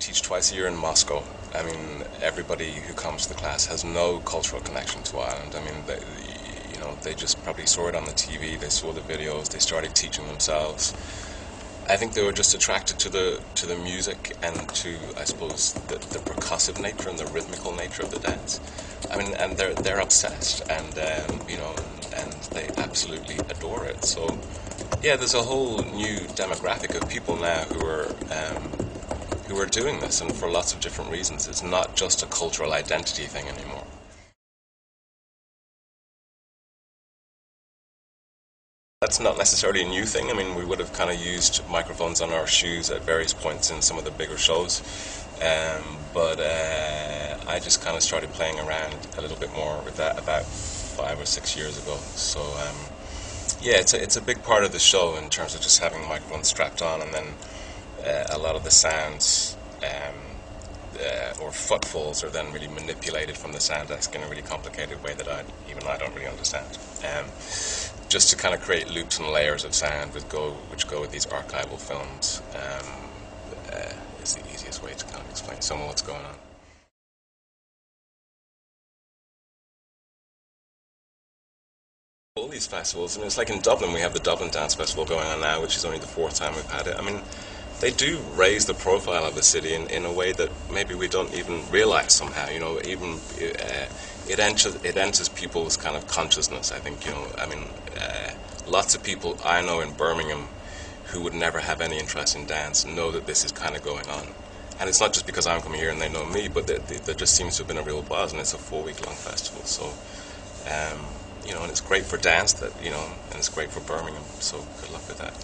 teach twice a year in Moscow. I mean, everybody who comes to the class has no cultural connection to Ireland. I mean, they, you know, they just probably saw it on the TV, they saw the videos, they started teaching themselves. I think they were just attracted to the to the music and to, I suppose, the, the percussive nature and the rhythmical nature of the dance. I mean, and they're they're obsessed, and um, you know, and, they absolutely adore it. So, yeah, there's a whole new demographic of people now who are um, who are doing this, and for lots of different reasons. It's not just a cultural identity thing anymore. That's not necessarily a new thing. I mean, we would have kind of used microphones on our shoes at various points in some of the bigger shows, um, but uh, I just kind of started playing around a little bit more with that about five or six years ago. So, um, yeah, it's a, it's a big part of the show in terms of just having microphones strapped on, and then uh, a lot of the sounds. Um, uh, or footfalls are then really manipulated from the sound desk in a really complicated way that I even I don't really understand. Um, just to kind of create loops and layers of sound with go, which go with these archival films um, uh, is the easiest way to kind of explain some of what's going on. All these festivals, I mean, it's like in Dublin, we have the Dublin Dance Festival going on now, which is only the fourth time we've had it. I mean, they do raise the profile of the city in, in a way that maybe we don't even realize somehow. You know, even uh, it enters it enters people's kind of consciousness. I think you know. I mean, uh, lots of people I know in Birmingham who would never have any interest in dance know that this is kind of going on. And it's not just because I'm coming here and they know me, but there, just seems to have been a real buzz, and it's a four-week-long festival. So, um, you know, and it's great for dance that you know, and it's great for Birmingham. So, good luck with that.